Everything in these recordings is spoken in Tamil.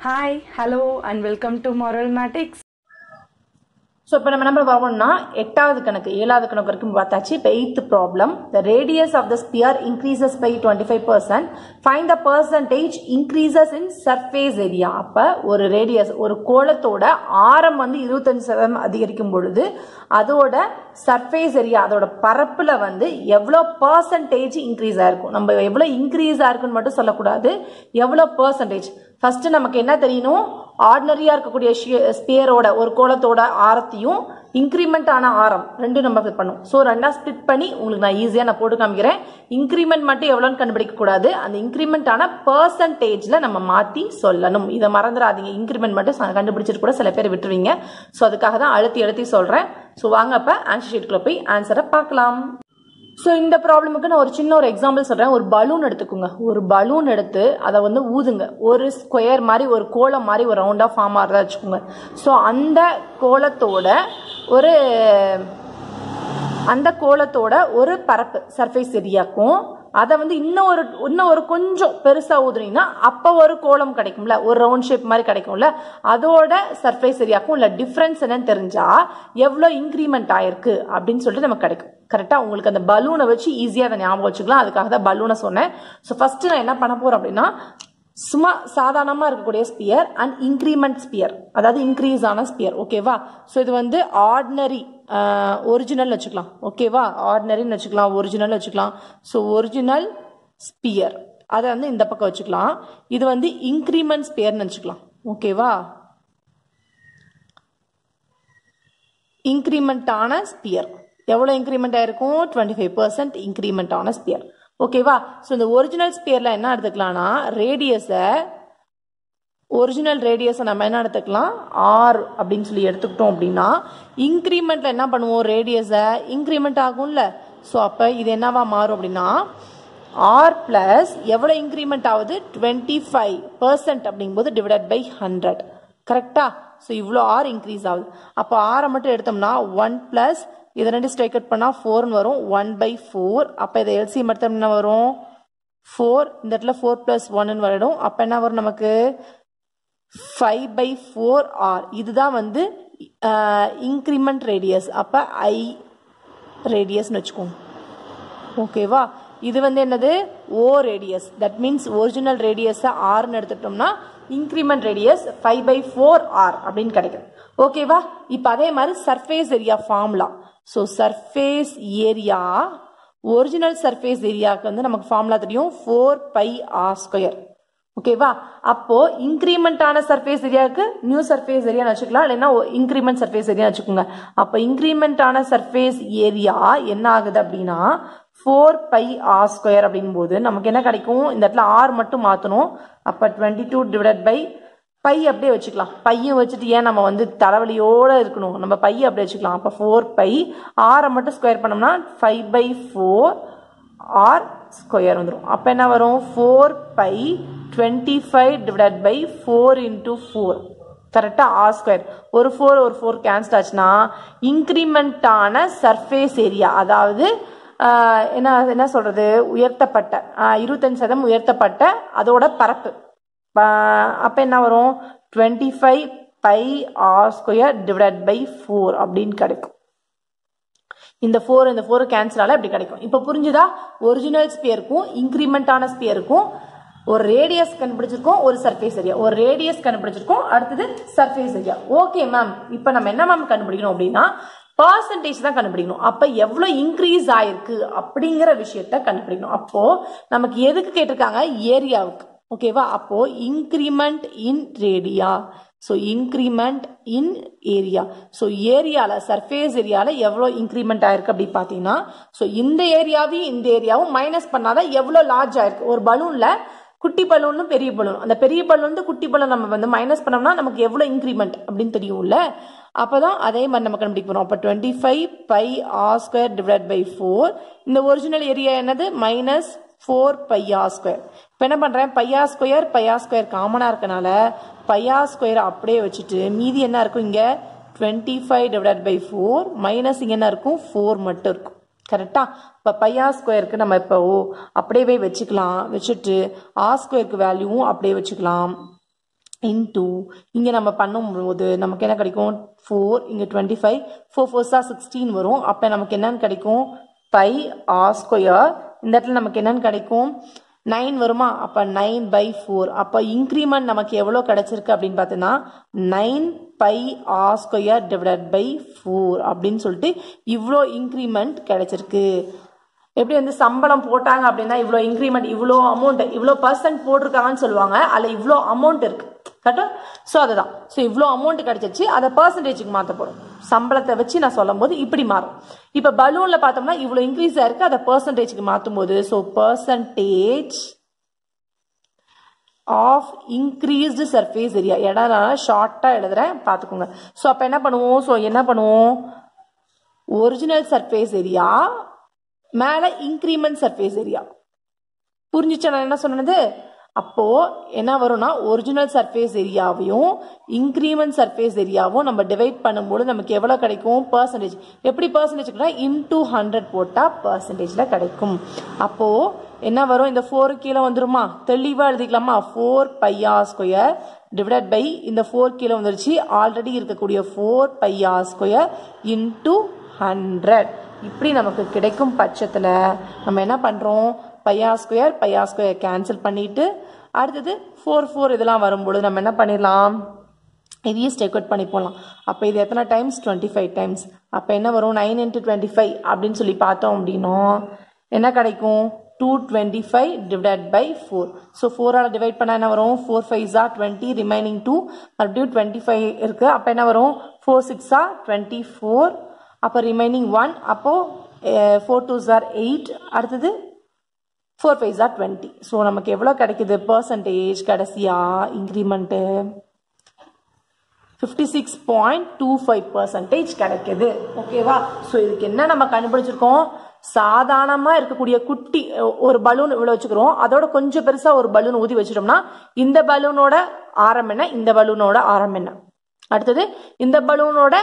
Hi, hello, and welcome to Moral Matics. So இப்போ நம்ம என்ன பார்ப்போம்னா எட்டாவது கணக்கு ஏழாவது கணக்கு வரைக்கும் பார்த்தாச்சு. இப்போ eighth problem the radius of the sphere increases by twenty five percent find the percentage increases in surface area அப்போ ஒரு ரேடியஸ் ஒரு கோலத்தோட ஆரம் வந்து இருபத்தஞ்சு சதவீதம் அதிகரிக்கும் பொழுது அதோட சர்ஃபேஸ் ஏரியா அதோட பரப்பில் வந்து எவ்வளோ பர்சன்டேஜ் இன்க்ரீஸ் ஆயிருக்கும். நம்ம எவ்வளோ இன்க்ரீஸ் ஆயிருக்குன்னு மட்டும் சொல்லக்கூடாது. எவ்வளோ பர்சன்டேஜ் ஃபர்ஸ்ட் நமக்கு என்ன தெரியணும்? ஆர்டினரியாக இருக்கக்கூடிய ஸ்பியரோட ஒரு கோலத்தோட ஆரத்தையும் இன்க்ரிமெண்ட் ஆன ஆரம் ரெண்டும் நம்ம ஃபிட் பண்ணும். ஸோ ரெண்டா ஸ்பிட் பண்ணி உங்களுக்கு நான் ஈஸியாக நான் போட்டு காமிக்கிறேன். இன்க்ரிமெண்ட் மட்டும் எவ்வளோன்னு கண்டுபிடிக்க கூடாது. அந்த இன்க்ரிமெண்ட் ஆன நம்ம மாற்றி சொல்லணும். இதை மறந்துடாதீங்க. இன்க்ரிமெண்ட் மட்டும் கண்டுபிடிச்சிட்டு கூட சில பேர் விட்டுருவீங்க. ஸோ அதுக்காக தான் அழுத்தி அழுத்தி சொல்கிறேன் ஸோ வாங்க அப்போ ஆன்சர் ஷீட்குள்ள போய் ஆன்சரை பார்க்கலாம். ஸோ இந்த ப்ராப்ளமுக்கு நான் ஒரு சின்ன ஒரு எக்ஸாம்பிள் சொல்கிறேன் ஒரு பலூன் எடுத்துக்கோங்க. ஒரு பலூன் எடுத்து அதை வந்து ஊதுங்க. ஒரு ஸ்கொயர் மாதிரி ஒரு கோலம் மாதிரி ஒரு ரவுண்டாக ஃபார்ம் ஆகிறதா வச்சுக்கோங்க. ஸோ அந்த கோலத்தோட ஒரு அந்த கோலத்தோட ஒரு பரப்பு சர்ஃபேஸ் ஏரியாக்கும் அதை வந்து இன்னும் ஒரு இன்னும் ஒரு கொஞ்சம் பெருசாக ஊதுனீங்கன்னா அப்போ ஒரு கோலம் கிடைக்கும்ல ஒரு ரவுண்ட் ஷேப் மாதிரி கிடைக்கும்ல அதோட சர்ஃபேஸ் ஏரியாக்கும் இல்லை டிஃப்ரென்ஸ் என்னன்னு தெரிஞ்சால் எவ்வளோ இன்க்ரிமெண்ட் ஆயிருக்கு அப்படின்னு சொல்லிட்டு நமக்கு கிடைக்கும். கரெக்டாக உங்களுக்கு அந்த பலூனை வச்சு ஈஸியாக அதை ஞாபகம் வச்சுக்கலாம். அதுக்காக தான் பலூனை சொன்னேன். ஸோ ஃபஸ்ட்டு நான் என்ன பண்ண போகிறேன் அப்படின்னா சும்மா சாதாரணமாக இருக்கக்கூடிய ஸ்பியர் அண்ட் இன்க்ரிமெண்ட் ஸ்பியர் அதாவது இன்க்ரீஸ் ஆன ஸ்பியர் ஓகேவா ஸோ இது வந்து ஆர்டினரி ஒரிஜினல் வச்சுக்கலாம். ஓகேவா ஆர்டினரின்னு வச்சுக்கலாம் ஒரிஜினல் வச்சுக்கலாம். ஸோ ஒரிஜினல் ஸ்பியர் அதை வந்து இந்த பக்கம் வச்சுக்கலாம். இது வந்து இன்க்ரிமெண்ட் ஸ்பியர்னு வச்சுக்கலாம். ஓகேவா இன்க்ரிமெண்ட் ஆன ஸ்பியர் எவ்வளோ இன்க்ரிமெண்ட் ஆயிருக்கும்? டுவெண்ட்டி ஃபைவ் பர்சன்ட் இன்க்ரிமெண்ட் ஆன ஸ்பியர் ஓகேவா ஸோ இந்த ஒரிஜினல் ஸ்பியரில் என்ன எடுத்துக்கலாம்னா ரேடியஸை ஒரிஜினல் ரேடியஸை நம்ம என்ன எடுத்துக்கலாம்? ஆர் அப்படின்னு சொல்லி எடுத்துக்கிட்டோம் அப்படின்னா இன்க்ரிமெண்ட்டில் என்ன பண்ணுவோம்? ரேடியஸை இன்க்ரிமெண்ட் ஆகும்ல. ஸோ அப்போ இது என்னவா மாறும் அப்படின்னா ஆர் ப்ளஸ் எவ்வளோ இன்க்ரிமெண்ட் ஆகுது? டுவெண்ட்டி ஃபைவ் பர்சன்ட் அப்படிங்கும்போது டிவைடட் பை ஹண்ட்ரட் கரெக்டா ஸோ இவ்வளோ ஆர் இன்க்ரீஸ் ஆகுது. அப்போ ஆரை மட்டும் எடுத்தோம்னா ஒன் ப்ளஸ் இதை ரெண்டு ஸ்ட்ரைக் அவுட் பண்ணால் ஃபோர்னு வரும். ஒன் பை ஃபோர் அப்போ இதை எல்சிஎம் எடுத்தோம்னா என்ன வரும்? ஃபோர் இந்த இடத்துல ஃபோர் ப்ளஸ் ஒன்னு வரும் அப்போ என்ன வரும் நமக்கு? ஃபைவ் பை ஃபோர் ஆர் இதுதான் வந்து இன்க்ரிமெண்ட் ரேடியஸ் அப்போ ஐ ரேடியஸ்னு வச்சுக்கோங்க. ஓகேவா இது வந்து என்னது? ஓ ரேடியஸ் தட் மீன்ஸ் ஒரிஜினல் ரேடியஸை ஆர்னு எடுத்துட்டோம்னா increment radius five by four r அப்படின்னு கிடைக்கும் ஓகேவா இப்போ அதே மாதிரி surface area formula so surface area original surface ஏரியாவுக்கு வந்து நமக்கு ஃபார்முலா தெரியும். ஃபோர் பை ஆர் ஸ்கொயர் ஓகேவா அப்போ இன்க்ரிமெண்ட் ஆன சர்ஃபேஸ் ஏரியாவுக்கு நியூ சர்ஃபேஸ் ஏரியா வச்சுக்கலாம். இல்லைன்னா இன்க்ரிமெண்ட் சர்ஃபேஸ் ஏரியா வச்சுக்கோங்க. அப்போ இன்க்ரிமெண்ட் ஆன சர்ஃபேஸ் ஏரியா என்ன ஆகுது அப்படின்னா ஃபோர் பை ஆர் ஸ்கொயர் அப்படிங்கும்போது நமக்கு என்ன கிடைக்கும்? இந்த இடத்துல ஆர் மட்டும் மாற்றணும் அப்போ twenty two divide by pi அப்படியே வச்சுக்கலாம். பையும் வச்சுட்டு ஏன் நம்ம வந்து தலைவலியோடு இருக்கணும்? நம்ம பையை அப்படியே வச்சுக்கலாம். அப்போ ஃபோர் பை ஆரை மட்டும் ஸ்கொயர் பண்ணோம்னா five by four r square வந்துடும் அப்போ என்ன வரும்? Four pi twenty five divide by four into four கரெக்டாக ஆர் ஸ்கொயர் ஒரு ஃபோர் ஒரு ஃபோர் கேன்சல் ஆச்சுன்னா இன்க்ரிமெண்ட்டான சர்ஃபேஸ் ஏரியா அதாவது என்ன என்ன சொல்கிறது உயர்த்தப்பட்ட இருபத்தஞ்சு சதம் உயர்த்தப்பட்ட அதோட பரப்பு. அப்போ என்ன வரும்? Twenty five pi r square divide by four அப்படின்னு கிடைக்கும். இந்த ஃபோர் இந்த ஃபோர் கேன்சல் அப்படி கிடைக்கும். இப்போ புரிஞ்சுதா? ஒரிஜினல் ஸ்பியருக்கும் இன்க்ரிமெண்டான ஸ்பியருக்கும் ஒரு ரேடியஸ் கண்டுபிடிச்சிருக்கோம் ஒரு சர்ஃபேஸ் ஏரியா ஒரு ரேடியஸ் கண்டுபிடிச்சிருக்கோம் அடுத்தது சர்ஃபேஸ் ஏரியா ஓகே மேம் இப்போ நம்ம என்ன மேம் கண்டுபிடிக்கணும் அப்படின்னா பர்சன்டேஜ் தான் கண்டுபிடிக்கணும். அப்போ எவ்வளோ இன்க்ரீஸ் ஆயிருக்கு அப்படிங்கிற விஷயத்த கண்டுபிடிக்கணும். அப்போ நமக்கு எதுக்கு கேட்டிருக்காங்க? ஏரியாவுக்கு ஓகேவா அப்போ increment in radius so increment in area so ஏரியாவில் சர்ஃபேஸ் ஏரியாவில் எவ்வளோ இன்க்ரிமெண்ட் ஆயிருக்கு அப்படி பார்த்தீங்கன்னா ஸோ இந்த ஏரியாவையும் இந்த ஏரியாவும் மைனஸ் பண்ணாதான் எவ்வளோ லார்ஜ் ஆயிருக்கு. ஒரு பலூனில் குட்டி பலூன் பெரிய பலூன். அந்த பெரிய பலூன் வந்து குட்டி பலூன் நம்ம வந்து மைனஸ் பண்ணோம்னா நமக்கு எவ்வளோ இன்க்ரிமெண்ட் அப்படின்னு தெரியும்ல? அப்போ தான் அதே மாதிரி நம்ம கண்டுபிடிக்க போகிறோம் அப்போ twenty five pi r square divide by four இந்த ஒரிஜினல் ஏரியா என்னது? மைனஸ் ஃபோர் பையா ஸ்கொயர் இப்போ என்ன பண்ணுறேன் பையா ஸ்கொயர் பையா ஸ்கொயர் காமனாக இருக்கனால பையா ஸ்கொயர் அப்படியே வச்சுட்டு மீதி என்ன இருக்கும் இங்கே? Twenty five divide by four minus இங்கே என்ன இருக்கும்? ஃபோர் மட்டும் இருக்கும். கரெக்டாக இப்போ பையா ஸ்கொயருக்கு நம்ம இப்போ ஓ அப்படியே வச்சுக்கலாம். வச்சுட்டு ஆர் ஸ்கொயருக்கு வேல்யூவும் அப்படியே வச்சுக்கலாம். இன்டூ இங்கே நம்ம பண்ணும்போது நமக்கு என்ன கிடைக்கும்? ஃபோர் இங்கே டுவெண்ட்டி ஃபைவ் ஃபோர் ஃபோர்ஸாக சிக்ஸ்டீன் வரும். அப்போ நமக்கு என்னன்னு கிடைக்கும்? பை ஆர் ஸ்கொயர் இந்த இடத்துல நமக்கு என்னன்னு கிடைக்கும்? நைன் வருமா? அப்போ நைன் பை ஃபோர் அப்போ இன்க்ரிமெண்ட் நமக்கு எவ்வளோ கிடச்சிருக்கு அப்படின்னு பார்த்தீங்கன்னா nine by r square divided by four அப்படின்னு சொல்லிட்டு இவ்வளோ இன்க்ரிமெண்ட் கிடச்சிருக்கு. எப்படி வந்து சம்பளம் போட்டாங்க அப்படின்னா இவ்வளோ இன்க்ரிமெண்ட் இவ்வளோ அமௌண்ட் இவ்வளோ பர்சன்ட் போட்டிருக்காங்கன்னு சொல்லுவாங்க. அதில் இவ்வளோ அமௌண்ட் இருக்கு. கரெக்டா ஸோ அதுதான். ஸோ இவ்வளோ அமௌண்ட் கிடைச்சிச்சு. அதை பர்சன்டேஜுக்கு மாற்ற போகிறோம் சம்பளத்தை வச்சு நான் சொல்லும் போது இப்படி மாறும். இப்போ பலூனில் பார்த்தோம்னா இவ்வளோ இன்க்ரீஸ் ஆயிருக்கு அதை பர்சன்டேஜுக்கு மாற்றும் போது so percentage of increased surface area இடம் நான் ஷார்ட்டாக எழுதுறேன். பார்த்துக்கோங்க. ஸோ அப்போ என்ன பண்ணுவோம்? ஸோ என்ன பண்ணுவோம்? ஒரிஜினல் சர்ஃபேஸ் ஏரியா மேலே இன்க்ரிமெண்ட் சர்ஃபேஸ் ஏரியா புரிஞ்சிச்சா? நான் என்ன சொன்னது? அப்போ என்ன வரும்னா ஒரிஜினல் சர்ஃபேஸ் ஏரியாவையும் இன்க்ரிமெண்ட் சர்ஃபேஸ் ஏரியாவும் நம்ம டிவைட் பண்ணும்போது நமக்கு எவ்வளோ கிடைக்கும்? பர்சன்டேஜ் எப்படி பர்சன்டேஜ் இன்டூ ஹண்ட்ரட் போட்டால் பர்சன்டேஜில் கிடைக்கும். அப்போது என்ன வரும்? இந்த ஃபோர் கீழே வந்துருமா? தெளிவாக எழுதிக்கலாமா? Four Bhaiya square divide by இந்த ஃபோர் கீழே வந்துருச்சு. ஆல்ரெடி இருக்கக்கூடிய ஃபோர் பையா ஸ்கொயர் இன்டூ ஹண்ட்ரட் இப்படி நமக்கு கிடைக்கும் பட்சத்தில் நம்ம என்ன பண்ணுறோம் பையா ஸ்கொயர் பையா ஸ்கொயர் கேன்சல் பண்ணிவிட்டு அடுத்தது ஃபோர் ஃபோர் இதெல்லாம் வரும்பொழுது நம்ம என்ன பண்ணிடலாம்? இதையும் ஸ்டெக் அவுட் பண்ணி போகலாம் அப்போ இது எத்தனை டைம்ஸ் டுவெண்ட்டி ஃபைவ் டைம்ஸ் அப்போ என்ன வரும்? நைன் இன்ட்டு டுவெண்ட்டி ஃபைவ் அப்படின்னு சொல்லி பார்த்தோம் அப்படின்னா என்ன கிடைக்கும்? Two twenty five divide by four so ஃபோரால் divide பண்ணால் என்ன வரும்? ஃபோர் ஃபைவ்ஸா டுவெண்ட்டி ரிமைனிங் டூ மறுபடியும் டுவெண்ட்டி ஃபைவ் இருக்குது அப்போ என்ன வரும்? ஃபோர் சிக்ஸா டுவெண்ட்டி ஃபோர் அப்போ ரிமைனிங் ஒன் அப்போது ஃபோர் டூ ஜார் எயிட் அடுத்தது four five jar twenty so நமக்கு எவ்வளோ கிடைக்குது? பர்சன்டேஜ் கடைசியாக increment fifty six point two five percentage கிடைக்குது ஓகேவா ஸோ இதுக்கு என்ன நம்ம கண்டுபிடிச்சிருக்கோம்? சாதாரணமாக இருக்கக்கூடிய குட்டி ஒரு பலூன் இவ்வளோ வச்சுக்கிறோம். அதோட கொஞ்சம் பெருசாக ஒரு பலூன் ஊதி வச்சிட்டோம்னா இந்த பலூனோட ஆரம் என்ன? இந்த பலூனோட ஆரம் என்ன? அடுத்தது இந்த பலூனோட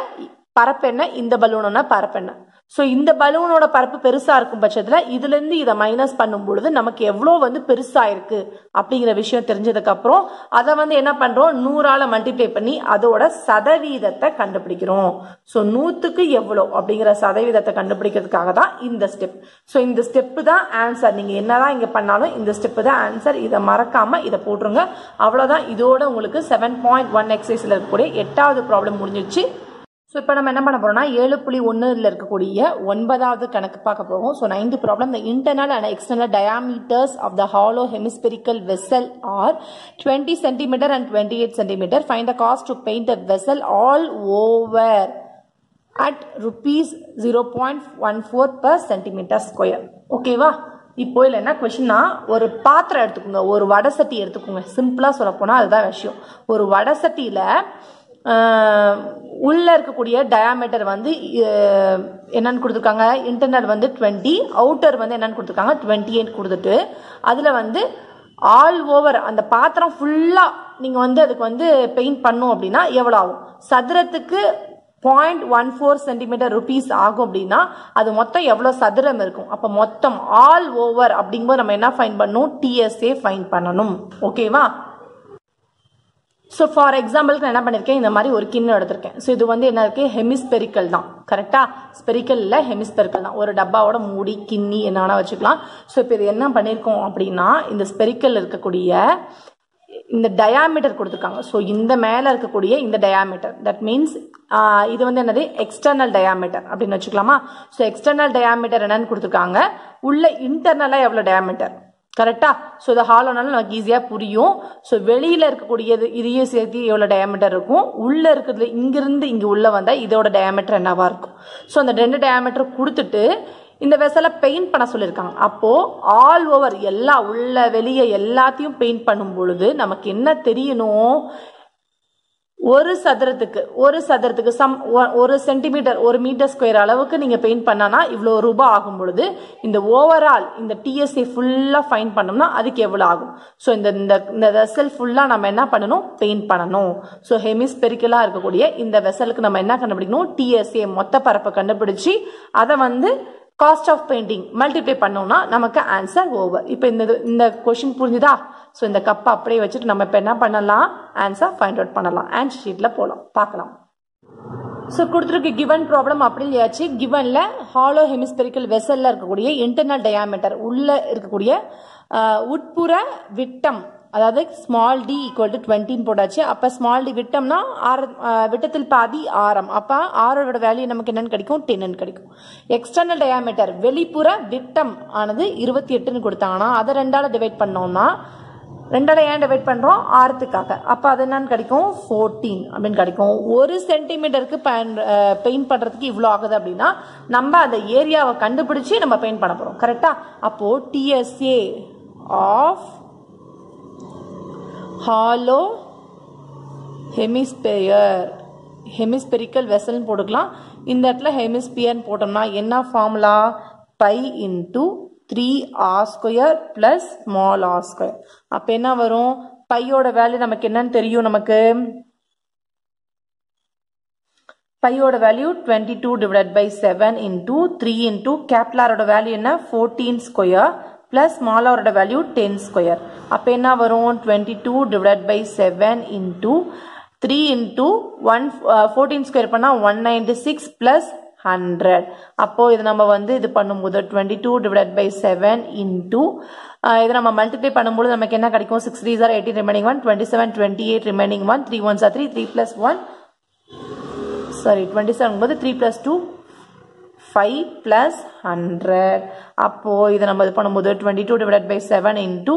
பரப்பு என்ன இந்த பலூனோட பரப்பு ஸோ இந்த பலூனோட பரப்பு பெருசாக இருக்கும் பட்சத்தில் இதுலேருந்து இதை மைனஸ் பண்ணும் பொழுது நமக்கு எவ்வளோ வந்து பெருசாக இருக்கு அப்படிங்கிற விஷயம் தெரிஞ்சதுக்கப்புறம் அதை வந்து என்ன பண்ணுறோம் நூறால் மல்டிப்ளை பண்ணி அதோட சதவீதத்தை கண்டுபிடிக்கிறோம். ஸோ நூற்றுக்கு எவ்வளோ அப்படிங்கிற சதவீதத்தை கண்டுபிடிக்கிறதுக்காக தான் இந்த ஸ்டெப் ஸோ இந்த ஸ்டெப்பு தான் ஆன்சர் நீங்கள் என்னதான் இங்கே பண்ணாலும் இந்த ஸ்டெப்பு தான் ஆன்சர் இதை மறக்காமல் இதை போட்டுருங்க. அவ்வளோதான் இதோட உங்களுக்கு செவன் பாயிண்ட் ஒன் எக்ஸைஸில் இருக்கக்கூடிய எட்டாவது ப்ராப்ளம் முடிஞ்சிச்சு ஸோ இப்போ நம்ம என்ன பண்ண போகிறோம்னா ஏழு புள்ளி ஒன்றில் இருக்கக்கூடிய ஒன்பதாவது கணக்கு பார்க்க போகிறோம் so ninth problem the internal and external diameters of the hollow hemispherical vessel are twenty centimetre and twenty eight centimetre find the cost to paint the vessel all over at rupees zero point one four per centimetre square ஓகேவா இப்போ இல்லை என்ன கொஷின்னா ஒரு பாத்திரம் எடுத்துக்கோங்க. ஒரு வடை சட்டி எடுத்துக்கோங்க. சிம்பிளாக சொல்ல போனால் அதுதான் விஷயம். ஒரு வடை சட்டியில் உள்ளே இருக்கக்கூடிய டயாமீட்டர் வந்து என்னென்னு கொடுத்துருக்காங்க? இன்டர்னல் வந்து டுவெண்ட்டி அவுட்டர் வந்து என்னென்னு கொடுத்துருக்காங்க? டுவெண்ட்டி எயிட் கொடுத்துட்டு அதில் வந்து ஆல் ஓவர் அந்த பாத்திரம் ஃபுல்லாக நீங்கள் வந்து அதுக்கு வந்து பெயிண்ட் பண்ணும் அப்படின்னா எவ்வளோ ஆகும்? சதுரத்துக்கு point one four centimetre rupees ஆகும் அப்படின்னா அது மொத்தம் எவ்வளோ சதுரம் இருக்கும்? அப்போ மொத்தம் ஆல் ஓவர் அப்படிங்கும்போது நம்ம என்ன ஃபைன் பண்ணணும்? டிஎஸ்ஏ ஃபைன் பண்ணணும். ஓகேவா ஸோ ஃபார் எக்ஸாம்பிளுக்கு நான் என்ன பண்ணியிருக்கேன் இந்த மாதிரி ஒரு கிண்ணம் எடுத்திருக்கேன். ஸோ இது வந்து என்ன இருக்குது ஹெமிஸ்பெரிக்கல் தான். கரெக்டாக ஸ்பெரிக்கல் இல்லை ஹெமிஸ்பெரிக்கல் தான். ஒரு டப்பாவோட மூடி கிண்ணி என்னென்ன வச்சுக்கலாம். ஸோ இப்போ இது என்ன பண்ணியிருக்கோம் அப்படின்னா இந்த ஸ்பெரிக்கல் இருக்கக்கூடிய இந்த டயாமீட்டர் கொடுத்துருக்காங்க. ஸோ இந்த மேலே இருக்கக்கூடிய இந்த டயாமீட்டர் தட் மீன்ஸ் இது வந்து என்னது? எக்ஸ்டர்னல் டயாமீட்டர் அப்படின்னு வச்சுக்கலாமா? ஸோ எக்ஸ்டர்னல் டயாமீட்டர் என்னன்னு கொடுத்துருக்காங்க. உள்ள இன்டர்னலாக எவ்வளோ டயாமீட்டர் கரெக்டா ஸோ இதை ஹாலோனாலும் நமக்கு ஈஸியாக புரியும். ஸோ வெளியில் இருக்கக்கூடியது இதையும் சேர்த்து எவ்வளோ டயாமீட்டர் இருக்கும். உள்ளே இருக்கிறதுல இங்கிருந்து இங்கே உள்ளே வந்தால் இதோட டயாமீட்டர் என்னவாக இருக்கும்? ஸோ அந்த ரெண்டு டயாமீட்டர் கொடுத்துட்டு இந்த வெசலை பெயிண்ட் பண்ண சொல்லியிருக்காங்க. அப்போது ஆல் ஓவர் எல்லா உள்ள வெளியே எல்லாத்தையும் பெயிண்ட் பண்ணும் பொழுது நமக்கு என்ன தெரியணும்? ஒரு சதுரத்துக்கு ஒரு சதுரத்துக்கு சம் ஒரு சென்டிமீட்டர் ஒரு மீட்டர் ஸ்கொயர் அளவுக்கு நீங்கள் பெயிண்ட் பண்ணனா இவ்வளோ ரூபாய் ஆகும் பொழுது இந்த ஓவரால் இந்த டிஎஸ்சி ஃபுல்லாக ஃபைன் பண்ணோம்னா அதுக்கு எவ்வளோ ஆகும்? ஸோ இந்த இந்த வெசல் ஃபுல்லாக நம்ம என்ன பண்ணணும்? பெயிண்ட் பண்ணணும். ஸோ ஹெமிஸ்பெரிக்கலாக இருக்கக்கூடிய இந்த வெசலுக்கு நம்ம என்ன கண்டுபிடிக்கணும்? டிஎஸ்ஏ மொத்த பரப்பை கண்டுபிடிச்சி அதை வந்து காஸ்ட் ஆஃப் பெயிண்டிங் மல்டிப்ளை பண்ணோம்னா நமக்கு ஆன்சர் ஓவர் இப்போ இந்த இது- இந்த கொஷின் புரிஞ்சுதா? ஸோ இந்த கப்பை அப்படியே வச்சுட்டு நம்ம இப்போ என்ன பண்ணலாம்? ஆன்சர் ஃபைண்ட் அவுட் பண்ணலாம். ஆன்சர் ஷீட்டில் போகலாம் பார்க்கலாம். ஸோ கொடுத்துருக்கு கிவன் ப்ராப்ளம் அப்படின்னு இல்லையாச்சு கிவனில் ஹாலோ ஹெமிஸ்பெரிக்கல் வெசல்ல இருக்கக்கூடிய இன்டர்னல் டயாமீட்டர் உள்ளே இருக்கக்கூடிய உட்புற விட்டம் அதாவது ஸ்மால் டி ஈக்குவல் டு டுவெண்ட்டின்னு போட்டாச்சு. அப்போ ஸ்மால் டி விட்டம்னா ஆறு விட்டத்தில் பாதி ஆரம். அப்போ ஆரோட வேல்யூ நமக்கு என்னன்னு கிடைக்கும்? டென்னு கிடைக்கும். எக்ஸ்டர்னல் டயாமீட்டர் வெளிப்புற விட்டம் ஆனது இருபத்தி எட்டுன்னு கொடுத்தாங்கன்னா அதை ரெண்டால டிவைட் பண்ணோம்னா ரெண்டால ஏன் டிவைட் பண்றோம்? ஆரத்துக்காக. அப்ப அது என்னன்னு கிடைக்கும்? ஃபோர்டீன் அப்படின்னு கிடைக்கும். ஒரு சென்டிமீட்டருக்கு பெயிண்ட் பண்றதுக்கு இவ்வளோ ஆகுது அப்படின்னா நம்ம அந்த ஏரியாவை கண்டுபிடிச்சு நம்ம பெயிண்ட் பண்ண போறோம். கரெக்டா அப்போ TSA of hollow hemisphere hemispherical வெசல்னு போட்டுக்கலாம். இந்த இடத்துல ஹெமிஸ்பியர்னு போட்டோம்னா என்ன formula pi into three r square plus small r square அப்போ என்ன வரும்? பையோட வேல்யூ நமக்கு என்னன்னு தெரியும் நமக்கு? பையோட value twenty two divide by seven into three into கேப்லாரோட value என்ன? ஃபோர்டீன் ஸ்கொயர் பிளஸ் ஸ்மாலாரோட வேல்யூ டென் ஸ்கொயர் அப்போ என்ன வரும்? Twenty two divide by seven into three into one fourteen square பண்ணால் one ninety six plus hundred அப்போது இது நம்ம வந்து இது பண்ணும்போது twenty two divide by seven into இதை நம்ம மல்டிப்ளை பண்ணும்போது நமக்கு என்ன கிடைக்கும்? Six three jar eighteen remaining one twenty seven twenty eight remaining one three one sir three three plus one sorry twenty seven போது three plus two five plus hundred அப்போது இதை நம்ம இது பண்ணும்போது twenty two divide by seven into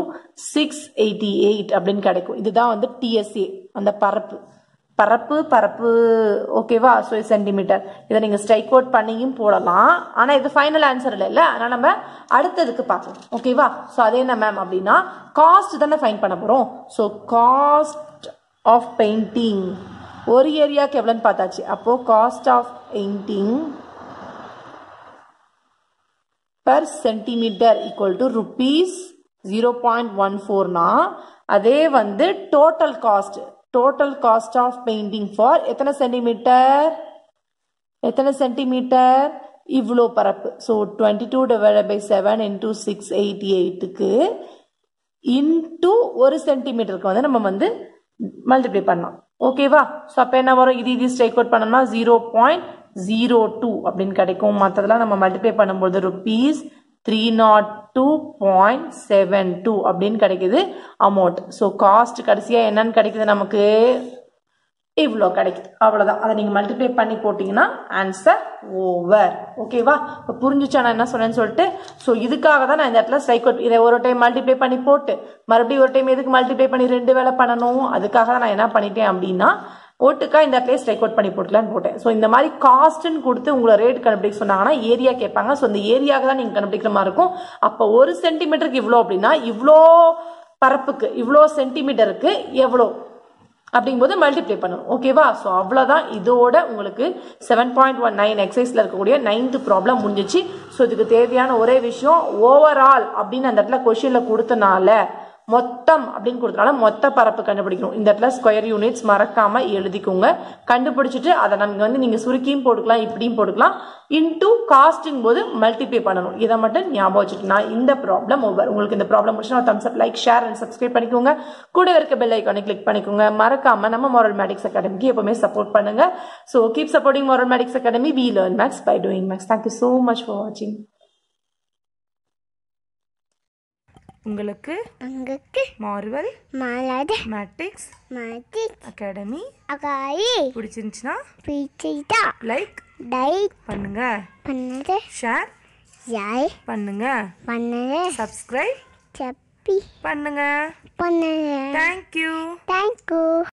six eighty eight அப்படின்னு கிடைக்கும். இதுதான் வந்து டிஎஸ்ஏ அந்த பரப்பு. பரப்பு பரப்பு ஓகேவா ஸோ சென்டிமீட்டர் இதை நீங்கள் ஸ்ட்ரைக் அவுட் பண்ணியும் போடலாம். ஆனால் இது ஃபைனல் ஆன்சர் இல்லை இல்லை? ஆனால் நம்ம அடுத்ததுக்கு பார்ப்போம். ஓகேவா ஸோ அது என்ன மேம் அப்படின்னா காஸ்ட் தானே ஃபைன் பண்ண போகிறோம் ஸோ காஸ்ட் ஆஃப் பெயிண்டிங் ஒரு ஏரியாவுக்கு எவ்வளோன்னு பார்த்தாச்சு. அப்போது cost of painting per centimetre equal to rupees zero point one ஃபோர்னா அதே வந்து total cost total cost of painting for எத்தனை சென்டிமீட்டர் எத்தனை சென்டிமீட்டர் இவ்வளோ பரப்பு. So twenty two divide by seven into six eighty எயிட்டுக்கு இன்டூ ஒரு சென்டிமீட்டருக்கு வந்து நம்ம வந்து மல்டிப்ளை பண்ணலாம். ஓகேவா ஸோ அப்போ என்ன வரும்? இது இது ஸ்ட்ரைக் அவுட் பண்ணோம்னா ஜீரோ பாயிண்ட் ஜீரோ டூ அப்படின்னு கிடைக்கும். மற்றதெல்லாம் நம்ம மல்டிப்ளை பண்ணும்போது rupees three naught two point seven two அப்படின்னு கிடைக்குது அமௌண்ட் ஸோ காஸ்ட் கடைசியாக என்னன்னு கிடைக்குது நமக்கு? இவ்வளோ கிடைக்குது. அவ்வளோதான் அதை நீங்கள் மல்டிப்ளை பண்ணி போட்டிங்கன்னா ஆன்சர் ஓவர் ஓகேவா இப்போ புரிஞ்சுச்சா? நான் என்ன சொன்னேன்னு சொல்லிட்டு ஸோ இதுக்காக தான் நான் இந்த இடத்துல ஸ்ட்ரைக் அவுட் இதை ஒரு டைம் மல்டிப்ளை பண்ணி போட்டு மறுபடியும் ஒரு டைம் எதுக்கு மல்டிப்ளை பண்ணி ரெண்டு வேலை பண்ணணும்? அதுக்காக தான் நான் என்ன பண்ணிட்டேன் அப்படின்னா ஓட்டுக்கா இந்த இடத்துல ஸ்ட்ரைக் அவுட் பண்ணி போட்டுலான்னு போட்டேன். ஸோ இந்த மாதிரி காஸ்ட்னு கொடுத்து உங்களை ரேட் கண்டுபிடிக்க சொன்னாங்கன்னா ஏரியா கேட்பாங்க. ஸோ இந்த ஏரியாவுக்கு தான் நீங்கள் கண்டுபிடிக்கிற மாதிரி இருக்கும். அப்போ ஒரு சென்டிமீட்டருக்கு இவ்வளோ அப்படின்னா இவ்வளோ பரப்புக்கு இவ்வளோ சென்டிமீட்டருக்கு எவ்வளோ அப்படிங்கும்போது மல்டிப்ளை பண்ணணும். ஓகேவா ஸோ அவ்வளோதான் இதோட உங்களுக்கு செவன் பாயிண்ட் ஒன் நைன் எக்ஸைஸில் இருக்கக்கூடிய நைன்த்து ப்ராப்ளம் முடிஞ்சிச்சு. ஸோ இதுக்கு தேவையான ஒரே விஷயம் ஓவரால் அப்படின்னு அந்த இடத்துல கொஷினில் கொடுத்தனால மொத்தம் அப்படின்னு கொடுத்தனால மொத்த பரப்பு கண்டுபிடிக்கணும். இந்த இடத்துல ஸ்கொயர் யூனிட்ஸ் மறக்காம எழுதிக்கோங்க. கண்டுபிடிச்சிட்டு அதை நமக்கு வந்து நீங்க சுருக்கியும் போட்டுக்கலாம் இப்படியும் போட்டுக்கலாம். இன்டூ காஸ்டிங் போது மல்டிப்ளை பண்ணணும். இதை மட்டும் ஞாபகம் வச்சுட்டு நான் இந்த ப்ராப்ளம் ஓவர் உங்களுக்கு இந்த problem முடிச்சுன்னா thumbs up like share and subscribe பண்ணிக்கோங்க. கூட இருக்க பெல் ஐக்கானை கிளிக் பண்ணிக்கோங்க. மறக்காம நம்ம மாரல் மேடிக்ஸ் அகாடமிக்கு எப்பவுமே சப்போர்ட் பண்ணுங்க. So keep supporting moral மேடிக்ஸ் academy we learn maths by doing maths thank you so much for வாட்சிங் உங்களுக்கு உங்களுக்கு மார்வல் மாலாத மேட்ரிக்ஸ் மாட்டி அகாடமி அகாயி பிடிச்சிருந்துச்சுன்னா பிடிச்சா லைக் லைக் பண்ணுங்க. பண்ணது ஷேர் யாய் பண்ணுங்க. பண்ணது சப்ஸ்கிரைப் செப்பி பண்ணுங்க. பண்ணது தேங்க்யூ தேங்க்யூ